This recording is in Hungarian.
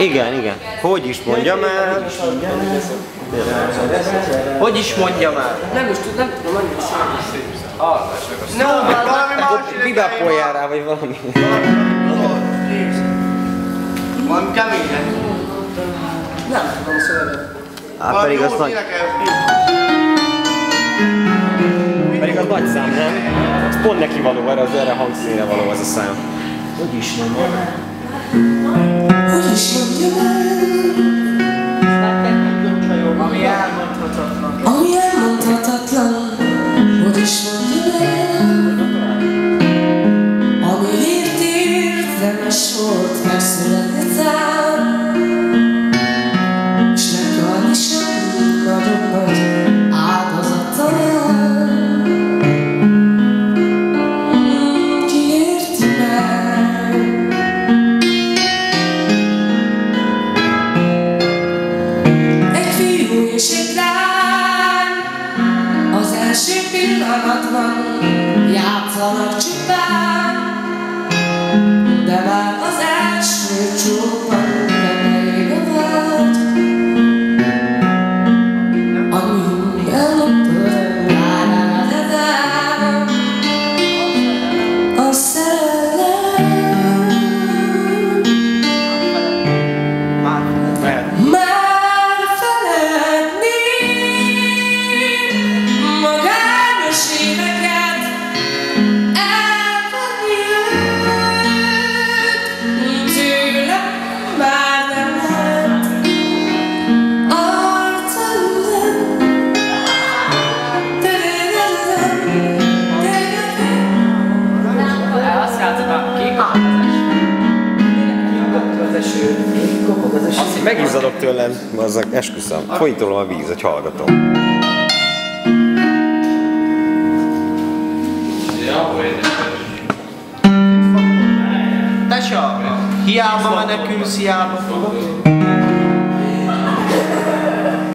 Igen, igen. Hogy is mondja már? Hogy is mondja már? Nem is tudom, nem tudom annyira No, Valami más Bibápoljál rá, vagy valami. Valami keményen. Nem tudom a szöveget. Hát pedig jót nagy, pedig az nagy szám, nem? Az pont neki való, erre az erre hangszínre való az a szám. Hogy is mondjam el? Ami elmondhatatlan. Ami elmondhatatlan, hogy is mondjam el Ami írt érdemes volt megszületni tán pillanatban játszanak csupán kopog az eső. Megizzadok tőlem, azzal esküszöm. Folyik tőlem a víz, hogy hallgatom. Tesa, hiába menekülsz, hiába fogok.